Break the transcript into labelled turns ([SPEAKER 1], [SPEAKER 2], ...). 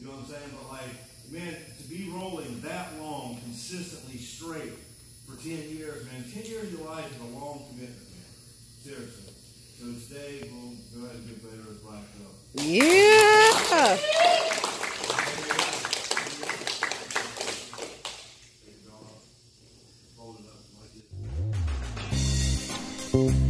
[SPEAKER 1] You know what I'm saying? But like, man, to be rolling that long, consistently straight for 10 years, man, 10 years of your life is a long commitment, man. Seriously. So today, we'll go ahead and get better at Black Belt.
[SPEAKER 2] Yeah!
[SPEAKER 1] Thank you.